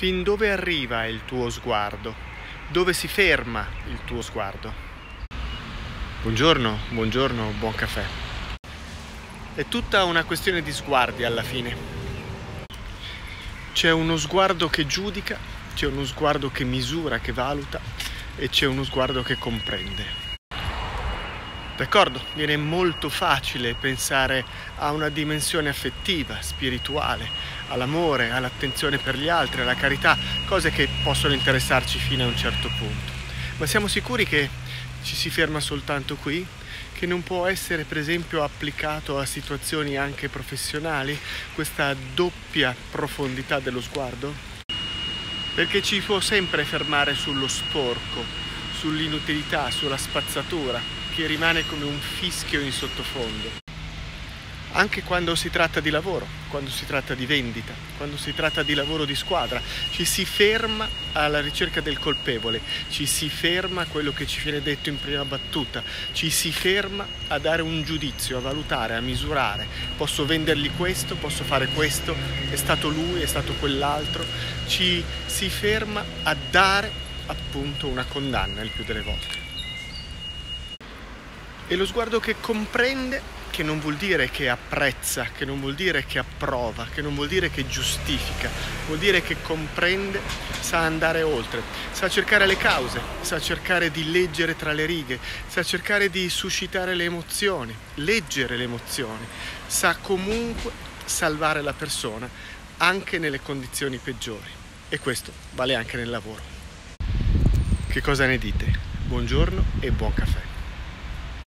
Fin dove arriva il tuo sguardo? Dove si ferma il tuo sguardo? Buongiorno, buongiorno, buon caffè. È tutta una questione di sguardi alla fine. C'è uno sguardo che giudica, c'è uno sguardo che misura, che valuta e c'è uno sguardo che comprende. D'accordo, viene molto facile pensare a una dimensione affettiva, spirituale, all'amore, all'attenzione per gli altri, alla carità, cose che possono interessarci fino a un certo punto. Ma siamo sicuri che ci si ferma soltanto qui? Che non può essere per esempio applicato a situazioni anche professionali questa doppia profondità dello sguardo? Perché ci può sempre fermare sullo sporco, sull'inutilità, sulla spazzatura, che rimane come un fischio in sottofondo. Anche quando si tratta di lavoro, quando si tratta di vendita, quando si tratta di lavoro di squadra, ci si ferma alla ricerca del colpevole, ci si ferma a quello che ci viene detto in prima battuta, ci si ferma a dare un giudizio, a valutare, a misurare. Posso vendergli questo, posso fare questo, è stato lui, è stato quell'altro. Ci si ferma a dare appunto una condanna il più delle volte. E lo sguardo che comprende, che non vuol dire che apprezza, che non vuol dire che approva, che non vuol dire che giustifica, vuol dire che comprende, sa andare oltre, sa cercare le cause, sa cercare di leggere tra le righe, sa cercare di suscitare le emozioni, leggere le emozioni, sa comunque salvare la persona anche nelle condizioni peggiori. E questo vale anche nel lavoro. Che cosa ne dite? Buongiorno e buon caffè.